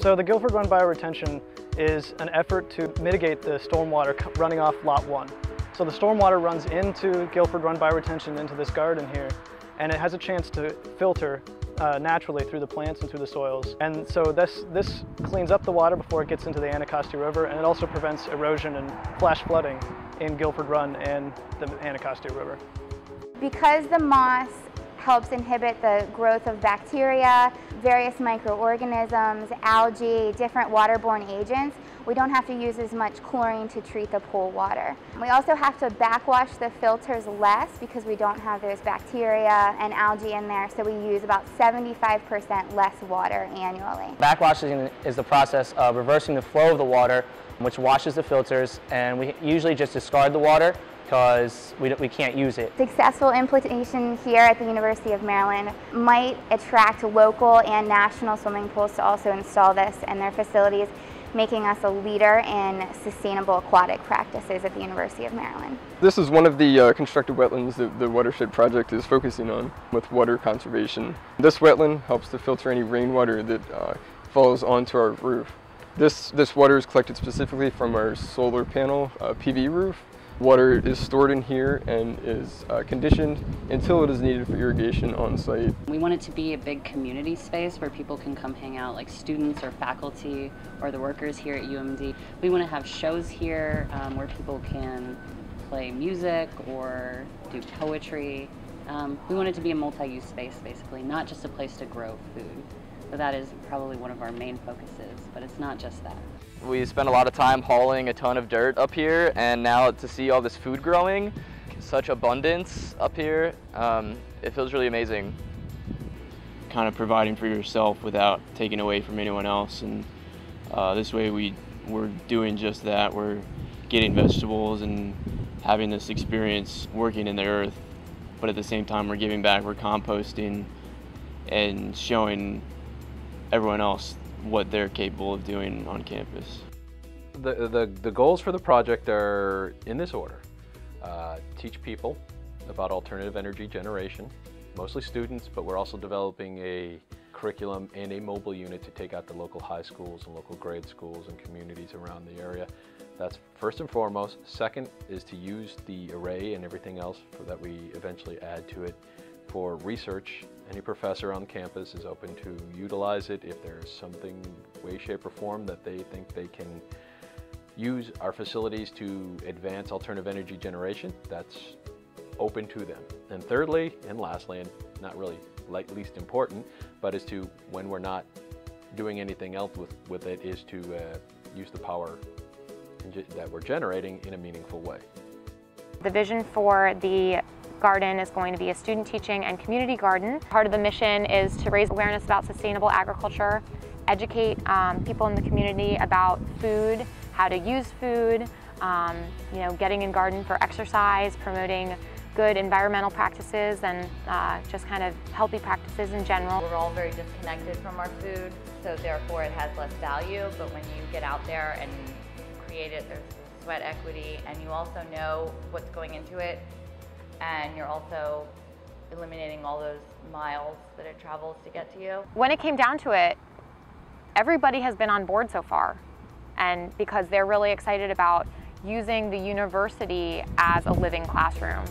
So the Guilford Run bioretention is an effort to mitigate the stormwater running off Lot 1. So the stormwater runs into Guilford Run bioretention into this garden here, and it has a chance to filter uh, naturally through the plants and through the soils. And so this, this cleans up the water before it gets into the Anacostia River, and it also prevents erosion and flash flooding in Guilford Run and the Anacostia River. Because the moss helps inhibit the growth of bacteria, various microorganisms, algae, different waterborne agents, we don't have to use as much chlorine to treat the pool water. We also have to backwash the filters less because we don't have those bacteria and algae in there, so we use about 75% less water annually. Backwashing is the process of reversing the flow of the water, which washes the filters, and we usually just discard the water because we, we can't use it. Successful implementation here at the University of Maryland might attract local and national swimming pools to also install this in their facilities, making us a leader in sustainable aquatic practices at the University of Maryland. This is one of the uh, constructed wetlands that the Watershed Project is focusing on with water conservation. This wetland helps to filter any rainwater that uh, falls onto our roof. This, this water is collected specifically from our solar panel uh, PV roof Water is stored in here and is uh, conditioned until it is needed for irrigation on site. We want it to be a big community space where people can come hang out, like students or faculty or the workers here at UMD. We want to have shows here um, where people can play music or do poetry. Um, we want it to be a multi-use space, basically, not just a place to grow food. So that is probably one of our main focuses, but it's not just that. We spent a lot of time hauling a ton of dirt up here and now to see all this food growing, such abundance up here, um, it feels really amazing. Kind of providing for yourself without taking away from anyone else and uh, this way we, we're doing just that. We're getting vegetables and having this experience working in the earth but at the same time we're giving back, we're composting and showing everyone else what they're capable of doing on campus. The, the, the goals for the project are in this order. Uh, teach people about alternative energy generation, mostly students, but we're also developing a curriculum and a mobile unit to take out to local high schools and local grade schools and communities around the area. That's first and foremost. Second is to use the array and everything else that we eventually add to it for research. Any professor on campus is open to utilize it if there's something, way, shape, or form that they think they can use our facilities to advance alternative energy generation. That's open to them. And thirdly, and lastly, and not really like least important, but is to when we're not doing anything else with, with it is to uh, use the power that we're generating in a meaningful way. The vision for the garden is going to be a student teaching and community garden. Part of the mission is to raise awareness about sustainable agriculture, educate um, people in the community about food, how to use food, um, you know, getting in garden for exercise, promoting good environmental practices and uh, just kind of healthy practices in general. We're all very disconnected from our food, so therefore it has less value, but when you get out there and create it, there's sweat equity, and you also know what's going into it, and you're also eliminating all those miles that it travels to get to you. When it came down to it, everybody has been on board so far. And because they're really excited about using the university as a living classroom.